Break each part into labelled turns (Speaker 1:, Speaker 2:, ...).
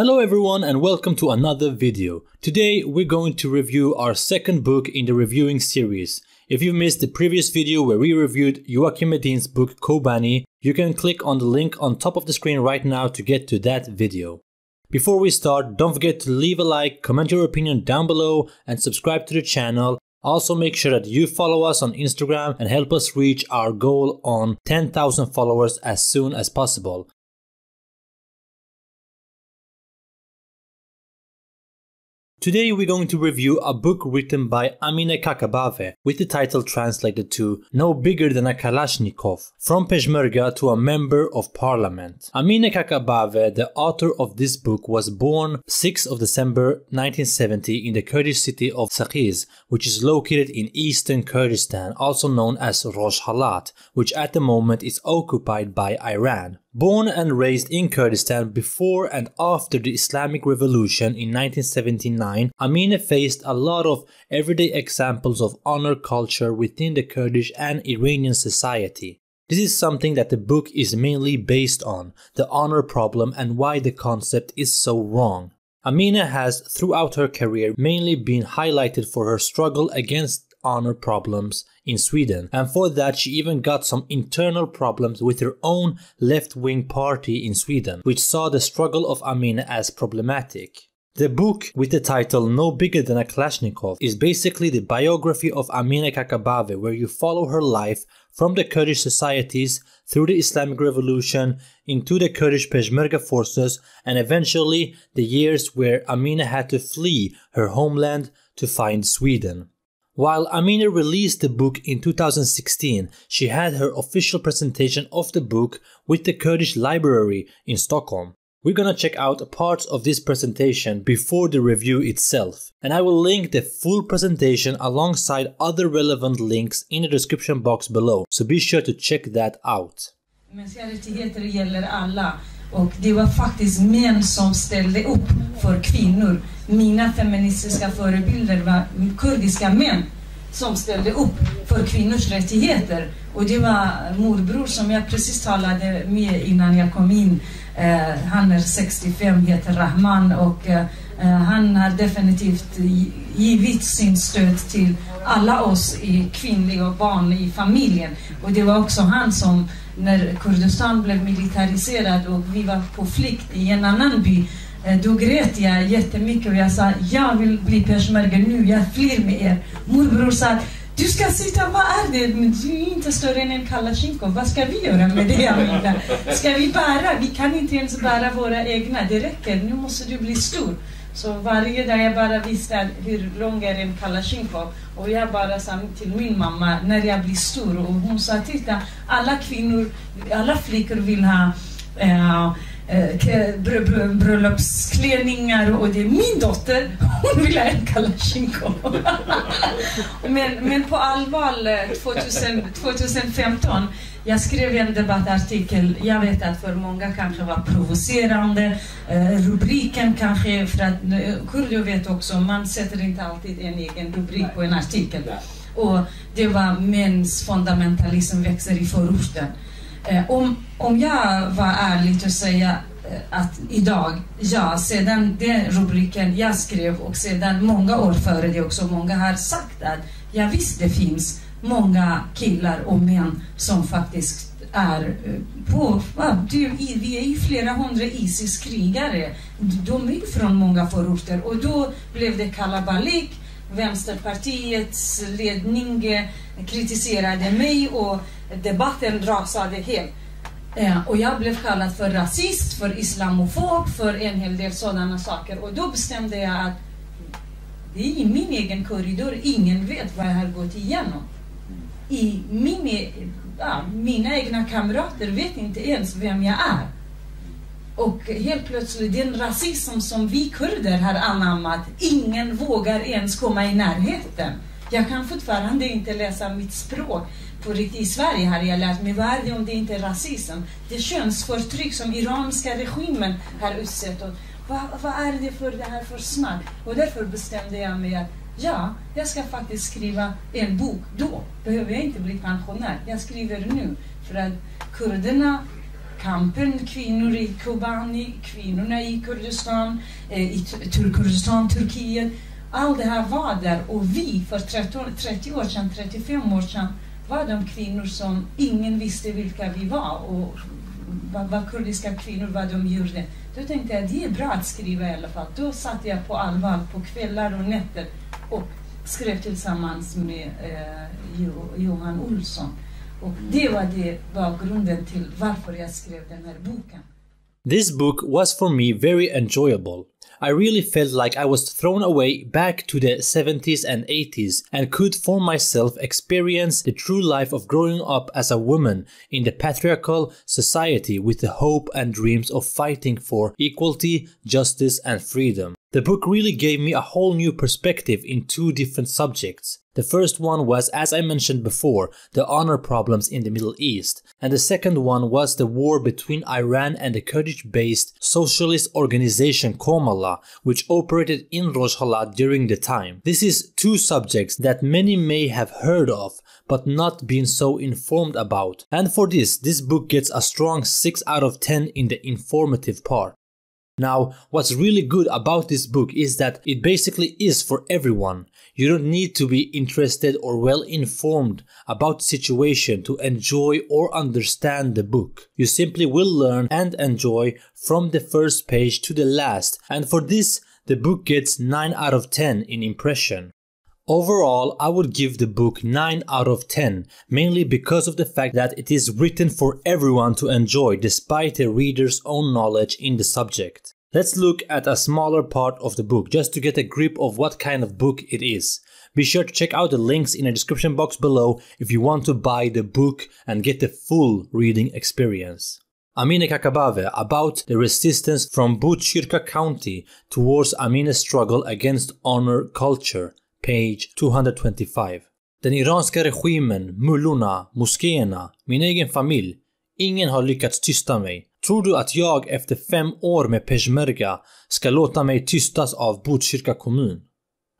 Speaker 1: Hello everyone and welcome to another video. Today we're going to review our second book in the reviewing series. If you missed the previous video where we reviewed Joachim Medin's book Kobani, you can click on the link on top of the screen right now to get to that video. Before we start, don't forget to leave a like, comment your opinion down below and subscribe to the channel. Also make sure that you follow us on Instagram and help us reach our goal on 10,000 followers as soon as possible. Today we're going to review a book written by Amine Kakabave with the title translated to No Bigger Than a Kalashnikov From Peshmerga to a Member of Parliament. Amine Kakabave, the author of this book, was born 6 of December 1970 in the Kurdish city of Saqiz, which is located in eastern Kurdistan, also known as Rojhelat, which at the moment is occupied by Iran. Born and raised in Kurdistan before and after the Islamic Revolution in 1979, Amine faced a lot of everyday examples of honor culture within the Kurdish and Iranian society. This is something that the book is mainly based on, the honor problem and why the concept is so wrong. Amina has, throughout her career, mainly been highlighted for her struggle against honor problems in Sweden, and for that she even got some internal problems with her own left-wing party in Sweden, which saw the struggle of Amina as problematic. The book, with the title No Bigger Than a Kalashnikov, is basically the biography of Amina Kakabave, where you follow her life from the Kurdish societies through the Islamic Revolution into the Kurdish Peshmerga forces and eventually the years where Amina had to flee her homeland to find Sweden. While Amina released the book in 2016, she had her official presentation of the book with the Kurdish Library in Stockholm. We're gonna check out parts of this presentation before the review itself, and I will link the full presentation alongside other relevant links in the description box below, so be sure to check that out.
Speaker 2: Och det var faktiskt män som ställde upp för kvinnor. Mina feministiska förebilder var kurdiska män som ställde upp för kvinnors rättigheter. Och det var morbror som jag precis talade med innan jag kom in. Eh, han är 65, heter Rahman och eh, eh han har definitivt givit sin stöd till alla oss i kvinnliga och barn i familjen. Och det var också han som när Kurdistan blev militariserat och vi var på flykt i en annan by eh, då grät jag jättemycket och jag sa jag vill bli peshmerga nu, jag flyr med er. Morbror sa du ska sitta, vad är det? Du är inte större än en kalasjnikov. Vad ska vi göra med det Amina? Ska vi bära? Vi kan inte ens bära våra egna. Det räcker, nu måste du bli stor. Så varje dag jag bara visste hur lång är en kalasjnikov. Och jag bara sa till min mamma när jag blir stor och hon sa titta alla kvinnor, alla flickor vill ha eh, eh bröllopsklänningar och det är min dotter, hon vill ha en kalasjnikov. men, men på allvar eh, 2000, 2015 jag skrev en debattartikel, jag vet att för många kanske var provocerande, rubriken kanske, för att kurder vet också, man sätter inte alltid en egen rubrik på en artikel. Och det var mäns fundamentalism växer i förorten. Eh, om, om jag var ärlig och säga eh, att idag, ja, sedan den rubriken jag skrev och sedan många år före det också, många har sagt att ja visst det finns många killar och män som faktiskt är eh, på, ja, vi är ju flera hundra ISIS-krigare, de är ju från många förorter och då blev det kalabalik Vänsterpartiets ledning kritiserade mig och debatten rasade helt. Eh, och jag blev kallad för rasist, för islamofob, för en hel del sådana saker. Och då bestämde jag att det är i min egen korridor, ingen vet vad jag har gått igenom. I min, ja, mina egna kamrater vet inte ens vem jag är. Och helt plötsligt, den rasism som vi kurder har anammat, ingen vågar ens komma i närheten. Jag kan fortfarande inte läsa mitt språk på riktigt. I Sverige har jag lärt mig, vad är det om det inte är rasism? Det är könsförtryck som iranska regimen har utsatt. oss. vad, vad är det för det här för snack? Och därför bestämde jag mig att ja, jag ska faktiskt skriva en bok. Då behöver jag inte bli pensionär. Jag skriver nu. För att kurderna kampen, kvinnor i Kobani, kvinnorna i Kurdistan, eh, i Turkurdistan, Turkiet. Allt det här var där och vi för 30, 30 år sedan, 35 år sedan var de kvinnor som ingen visste vilka vi var och vad, vad kurdiska kvinnor, vad de gjorde. Då tänkte jag det är bra att skriva i alla fall. Då satt jag på allvar på kvällar och nätter och skrev tillsammans med eh, Johan Olsson. Och det var det var grunden till varför jag skrev den här boken.
Speaker 1: This book was for me very enjoyable. I really felt like I was thrown away back to the 70s and 80s and could for myself experience the true life of growing up as a woman in the patriarchal society with the hope and dreams of fighting for equality, justice, and freedom. The book really gave me a whole new perspective in two different subjects. The first one was, as I mentioned before, the honor problems in the Middle East, and the second one was the war between Iran and the Kurdish-based socialist organization Komala, which operated in Rojava during the time. This is two subjects that many may have heard of, but not been so informed about. And for this, this book gets a strong 6 out of 10 in the informative part. Now, what's really good about this book is that it basically is for everyone. You don't need to be interested or well informed about the situation to enjoy or understand the book. You simply will learn and enjoy from the first page to the last, and for this, the book gets 9 out of 10 in impression. Overall, I would give the book 9 out of 10, mainly because of the fact that it is written for everyone to enjoy despite the reader's own knowledge in the subject. Let's look at a smaller part of the book just to get a grip of what kind of book it is. Be sure to check out the links in the description box below if you want to buy the book and get the full reading experience. Amine Kakabave about the resistance from Botkyrka County towards Amine's struggle against honor culture, page 225. Den iranska regimen, mullorna, moskéerna, min egen familj. Ingen har lyckats tysta mig. Tror du att jag efter fem år med peshmerga ska låta mig tystas av Botkyrka kommun?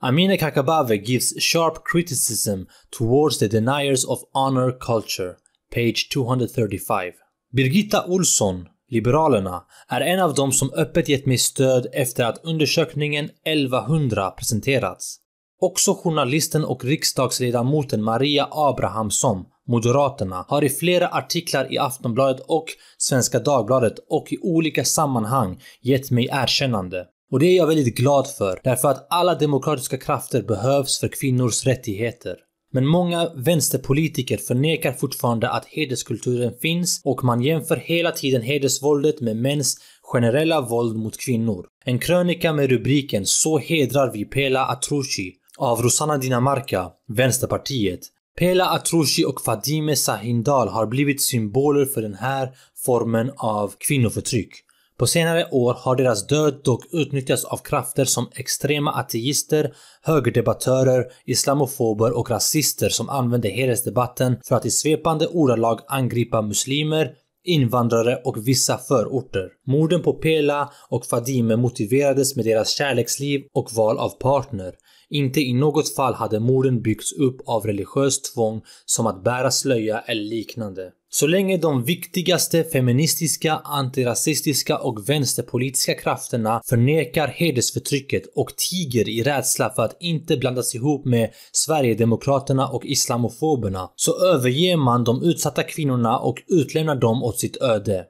Speaker 1: Amine Kakabave gives sharp criticism towards the deniers of honor culture, page 235. Birgitta Olsson, Liberalerna, är en av dem som öppet gett mig stöd efter att undersökningen 1100 presenterats. Också journalisten och riksdagsledamoten Maria Abrahamsson Moderaterna har i flera artiklar i Aftonbladet och Svenska Dagbladet och i olika sammanhang gett mig erkännande. Och det är jag väldigt glad för, därför att alla demokratiska krafter behövs för kvinnors rättigheter. Men många vänsterpolitiker förnekar fortfarande att hederskulturen finns och man jämför hela tiden hedersvåldet med mäns generella våld mot kvinnor. En krönika med rubriken “Så hedrar vi Pela Atrushi” av Rosanna Dinamarca, Vänsterpartiet, Pela Atrushi och Fadime Sahindal har blivit symboler för den här formen av kvinnoförtryck. På senare år har deras död dock utnyttjats av krafter som extrema ateister, högerdebattörer, islamofober och rasister som använder hedersdebatten för att i svepande ordalag angripa muslimer, invandrare och vissa förorter. Morden på Pela och Fadime motiverades med deras kärleksliv och val av partner. Inte i något fall hade morden byggts upp av religiöst tvång som att bära slöja eller liknande. Så länge de viktigaste feministiska, antirasistiska och vänsterpolitiska krafterna förnekar hedersförtrycket och tiger i rädsla för att inte blandas ihop med Sverigedemokraterna och islamofoberna så överger man de utsatta kvinnorna och utlämnar dem åt sitt öde.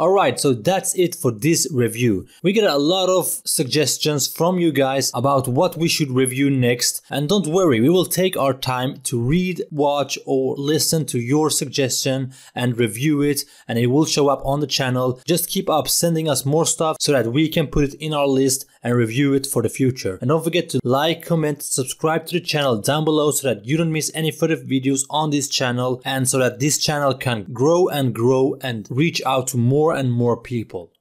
Speaker 1: Alright, so that's it for this review. We get a lot of suggestions from you guys about what we should review next. And don't worry, we will take our time to read, watch, or listen to your suggestion and review it, and it will show up on the channel. Just keep up sending us more stuff so that we can put it in our list and review it for the future. And don't forget to like, comment, subscribe to the channel down below so that you don't miss any further videos on this channel and so that this channel can grow and grow and reach out to more and more people.